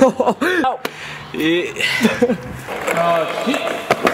oh, Yeah. oh, shit.